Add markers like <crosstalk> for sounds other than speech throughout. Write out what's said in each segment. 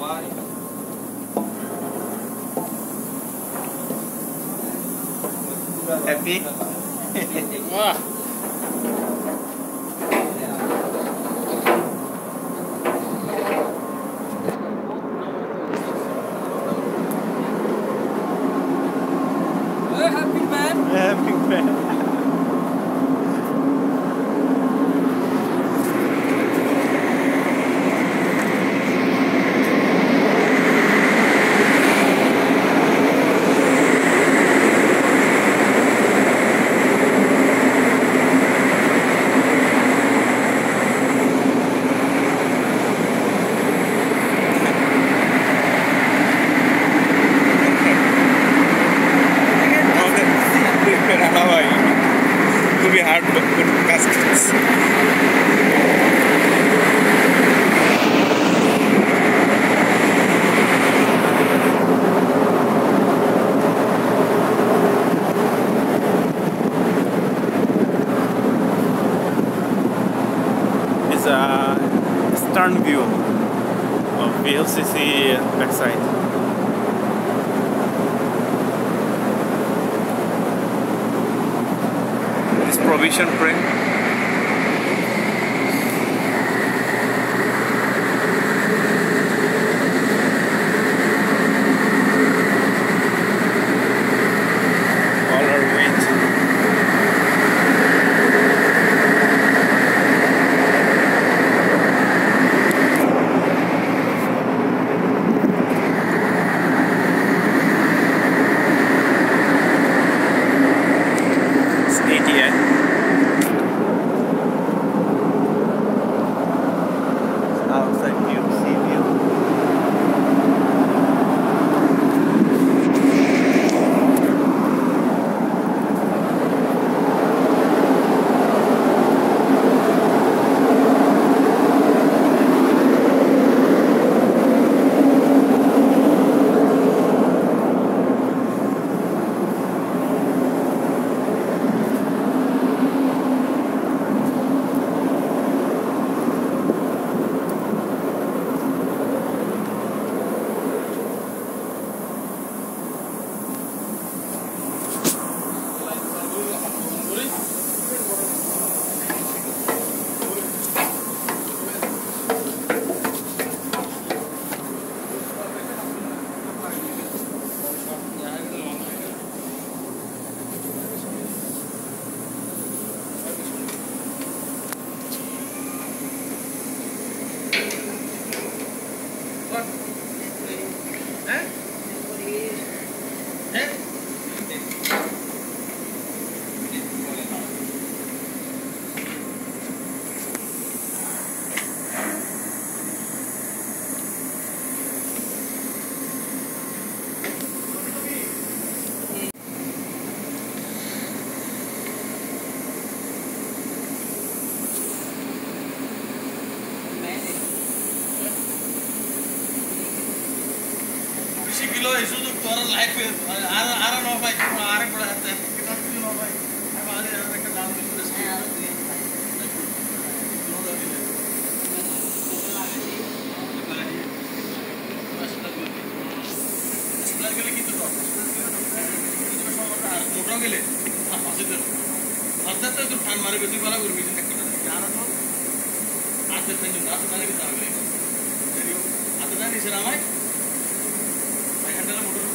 vai. É pique? Kilo ಇಸುದು ತೋರ life ಆರ ಆರ ನೋ ಬೈ ಆರ ಕೂಡ ಹತ್ತೆ ಕಿಟಾಸ್ ಕಿಲೋ ನೋ ಬೈ ಅವ ಆಲೆ ಅದಕ್ಕೆ ನಾನು ಬಿಸ್ನೆಸ್ মোটাও গেলে পাশে দিল অর্থাৎ তো ঠান মারে বেশি বলা করবি ಯಾರು ಆತ ತಂದು ಆತ ನನಗೆ ತಾಗಲಿ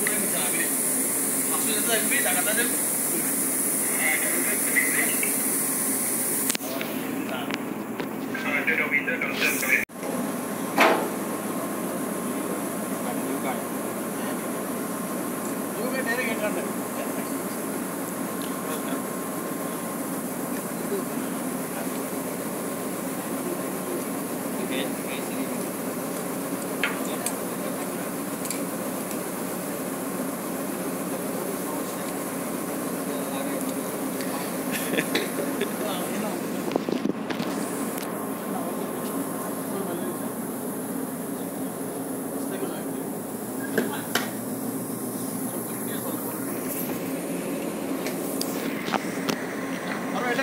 kurang kita lagi. Maksudnya tu MP tak kata dia. Ada dua window, dua sen kali.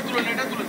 তুলে এটা তুলে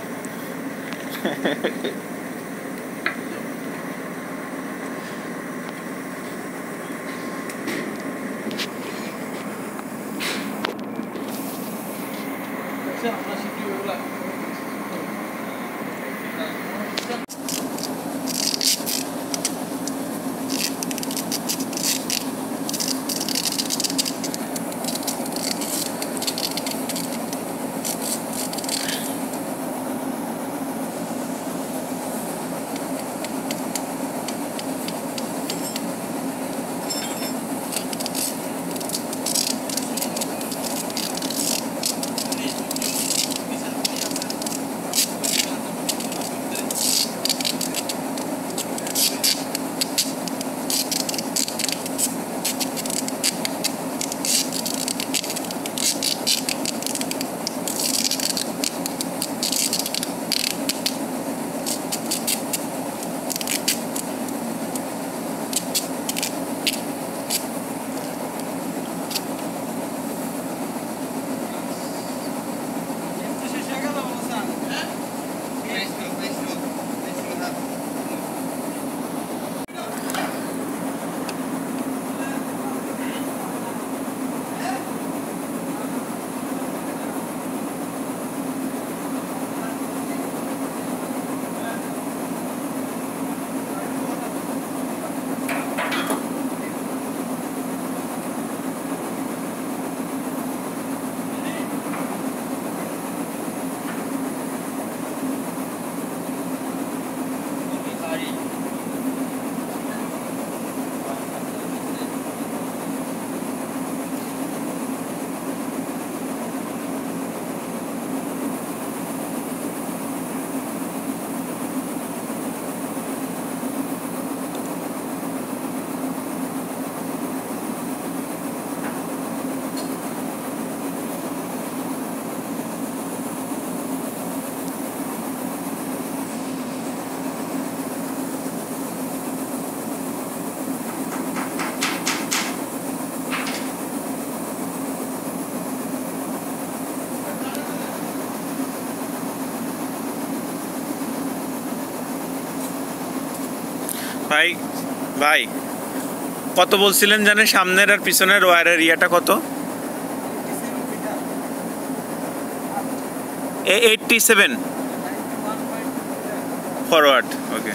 ভাই ভাই, কত বলছিলেন জানেন সামনের আর পিছনের ওয়ারের ইয়েটা কত? এইটটি সেভেন ফরওয়ার্ড ওকে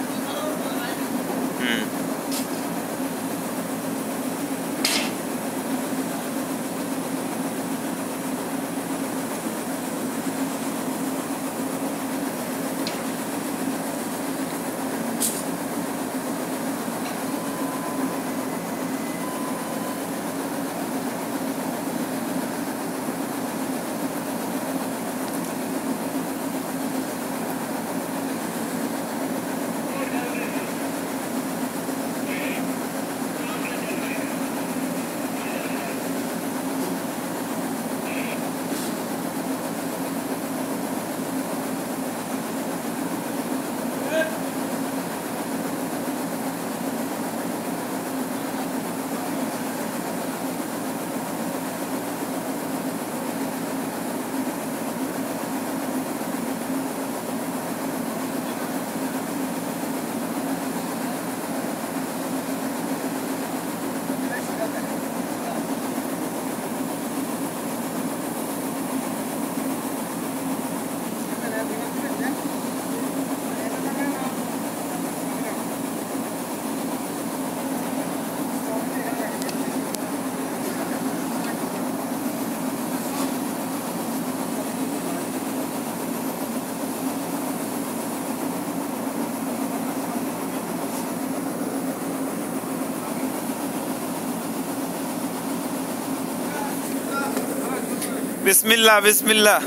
बिस्मिल्ला बिस्मिल्ला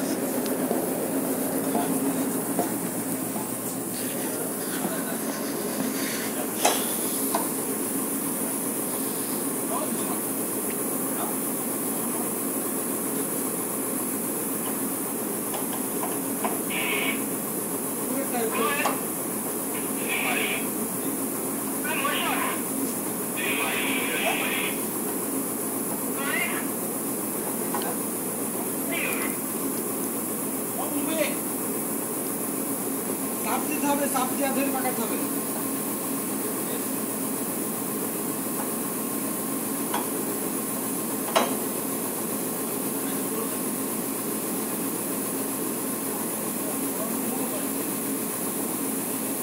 হবে চাপ দিয়ে ধরে পাকাতে হবে।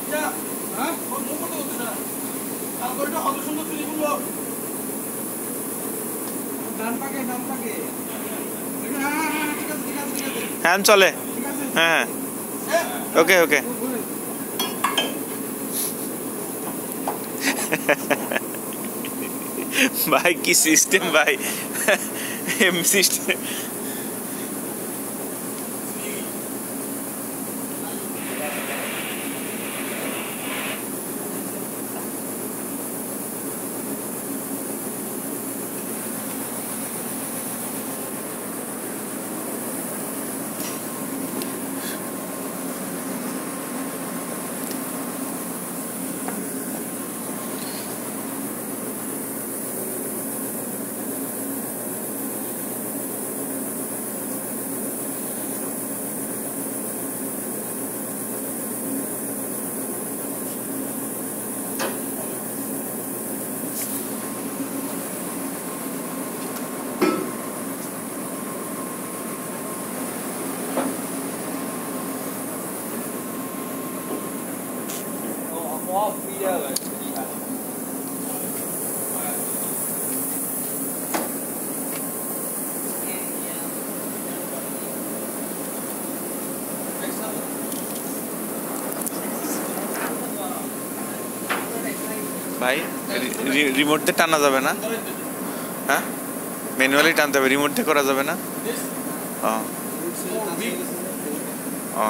হ্যাঁ? ডান পাকে ডান পাকে। <laughs> भाई की सिस्टम भाई? <laughs> सिस्टम সিস্টেম ভাই সিস্টেম ভাই রিমোট দিয়ে টানা যাবে না? হ্যাঁ? ম্যানুয়ালি টানতে হবে রিমোট দিয়ে করা যাবে না? ও। ও।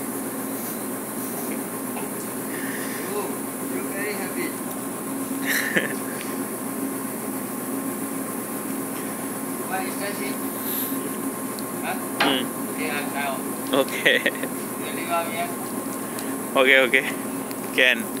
<laughs> okay, okay. Can.